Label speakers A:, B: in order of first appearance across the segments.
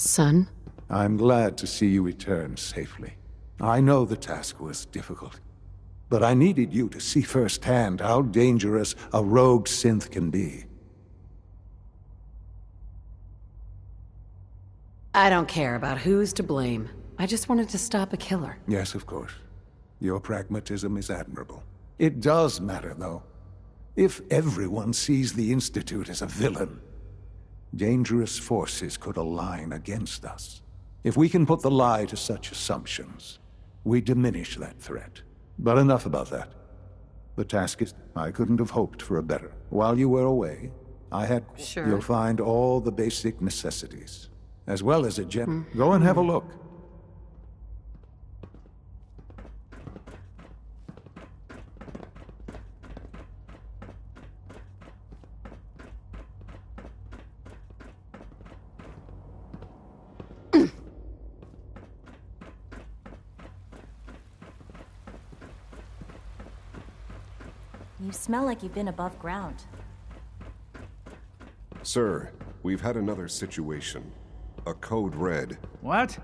A: Son?
B: I'm glad to see you return safely. I know the task was difficult, but I needed you to see firsthand how dangerous a rogue synth can be.
A: I don't care about who's to blame. I just wanted to stop a killer.
B: Yes, of course. Your pragmatism is admirable. It does matter, though. If everyone sees the Institute as a villain, dangerous forces could align against us. If we can put the lie to such assumptions, we diminish that threat. But enough about that. The task is... I couldn't have hoped for a better. While you were away, I had...
A: Sure.
B: You'll find all the basic necessities, as well as a gen... Hmm. Go and have a look.
C: You smell like you've been above ground.
D: Sir, we've had another situation. A code red.
E: What?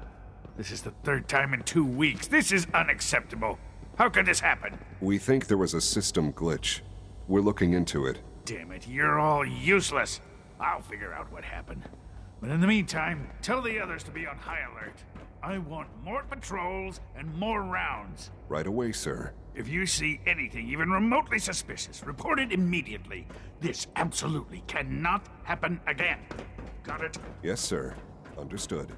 E: This is the third time in two weeks. This is unacceptable. How could this happen?
D: We think there was a system glitch. We're looking into it.
E: Damn it, you're all useless. I'll figure out what happened. But in the meantime, tell the others to be on high alert. I want more patrols and more rounds.
D: Right away, sir.
E: If you see anything even remotely suspicious, report it immediately. This absolutely cannot happen again. Got it?
D: Yes, sir. Understood.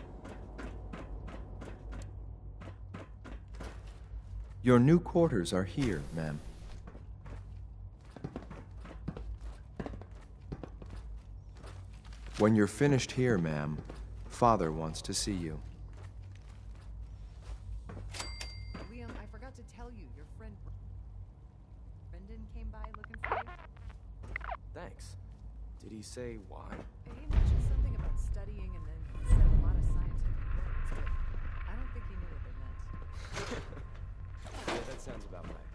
F: Your new quarters are here, ma'am. When you're finished here, ma'am, Father wants to see you.
G: To tell you, your friend Brendan came by looking for you.
F: Thanks. Did he say why?
G: He mentioned something about studying and then said a lot of scientific words, but I don't think he knew what they meant.
F: Yeah, that sounds about right.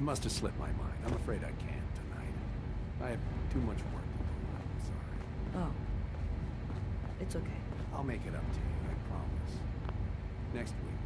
H: It must have slipped my mind. I'm afraid I can't tonight. I have too much work to do. I'm sorry.
G: Oh. It's okay.
H: I'll make it up to you, I promise. Next week.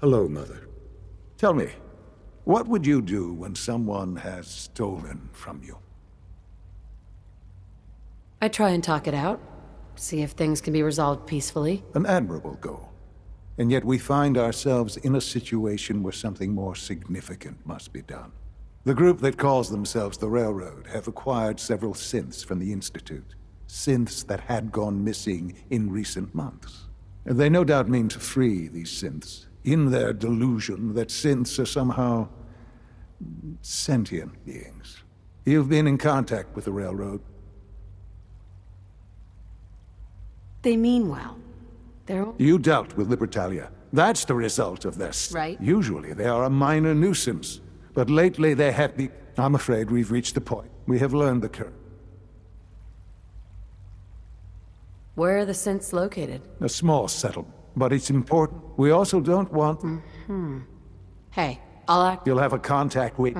B: Hello, Mother. Tell me, what would you do when someone has stolen from you?
A: I try and talk it out. See if things can be resolved peacefully.
B: An admirable goal. And yet we find ourselves in a situation where something more significant must be done. The group that calls themselves the Railroad have acquired several synths from the Institute. Synths that had gone missing in recent months. And they no doubt mean to free these synths, in their delusion that synths are somehow sentient beings. You've been in contact with the Railroad.
A: They mean well. They're all...
B: You dealt with Libertalia. That's the result of this.
A: Right.
B: Usually they are a minor nuisance, but lately they have be. I'm afraid we've reached the point. We have learned the curve.
A: Where are the synths located?
B: A small settlement, but it's important. We also don't want... Hmm.
A: Hey, I'll act.
B: You'll have a contact with...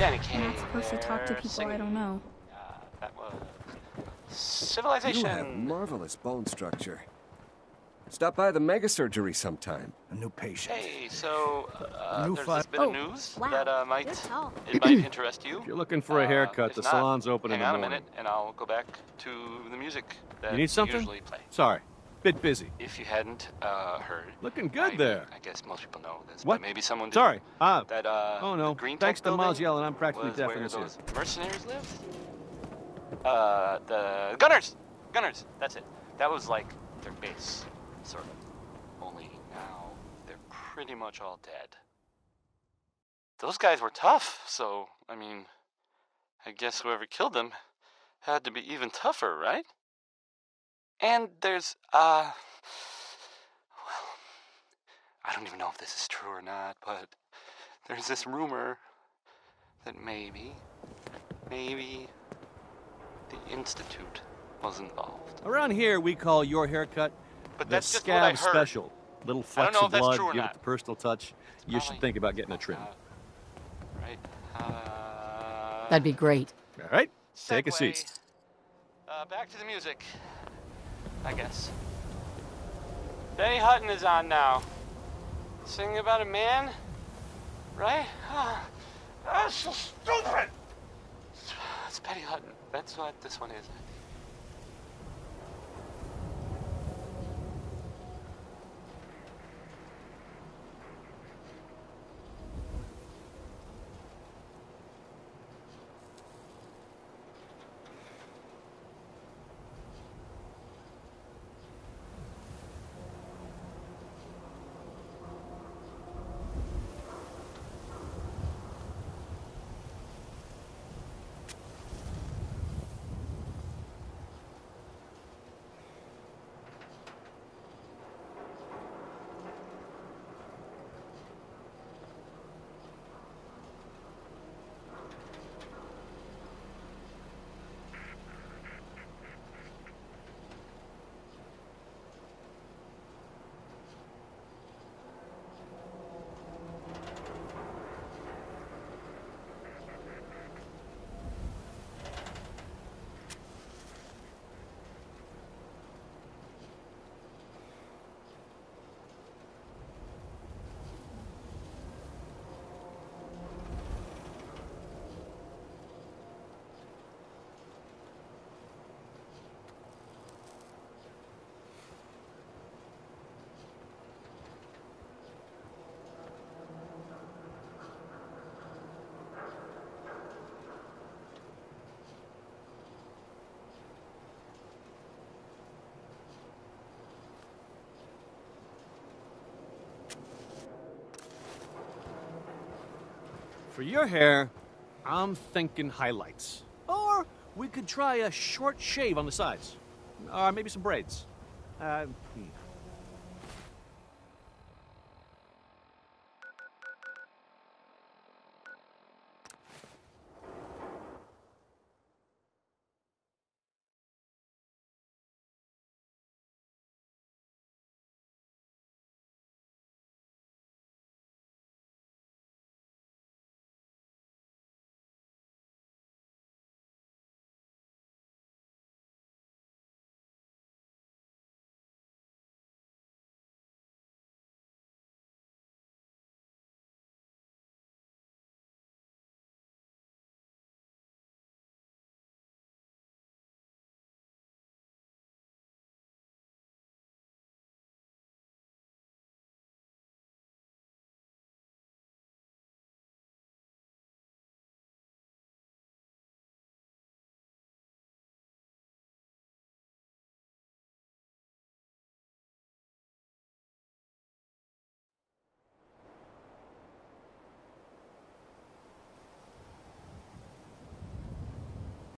I: Danny
J: I'm not supposed to talk to
I: there,
J: people I don't know.
I: Uh, that was
D: You have
I: Civilization.
D: marvelous bone structure. Stop by the mega surgery sometime.
B: A new patient.
I: Hey, so uh,
B: New
I: there's
B: fi-
I: this bit
J: Oh,
I: of news
C: wow,
I: that uh, might it might interest you.
F: If you're looking for a
I: Uh,
F: haircut,
I: if
F: the
I: not,
F: salon's open in
I: hang on a minute, and I'll go back to the music that
F: You need something?
I: usually play.
F: Sorry, bit busy.
I: If you hadn't uh, heard,
F: Looking good
I: I,
F: there.
I: I guess most people know this,
F: What?
I: but maybe someone did.
F: Sorry. Ah.
I: That uh,
F: Oh, no.
I: Green
F: Thanks to Miles yelling, I'm practically deaf
I: where
F: in this ear.
I: those mercenaries lived. Uh, the Gunners, Gunners. That's it. That was like their base, sort of. Only now they're pretty much all dead. Those guys were tough, so I mean, I guess whoever killed them had to be even tougher, right? And there's uh, well, I don't even know if this is true or not, but there's this rumor that maybe, maybe the Institute was involved.
F: Around here, we call your haircut
I: But
F: the
I: that's just
F: scab
I: what I heard.
F: special. Little
I: I don't
F: flecks
I: know
F: of
I: if
F: blood, give
I: not.
F: it the personal touch. You should think about getting a trim.
I: Uh, right? Uh,
A: That'd be great.
F: All right, take a seat.
I: Uh, back to the music, I guess. Benny Hutton is on now. Singing about a man, right? Ah, that's so stupid! It's Betty Hutton. That's what this one is.
F: For your hair, I'm thinking highlights. Or we could try a short shave on the sides. Or maybe some braids. Uh, hmm,